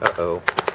Uh-oh.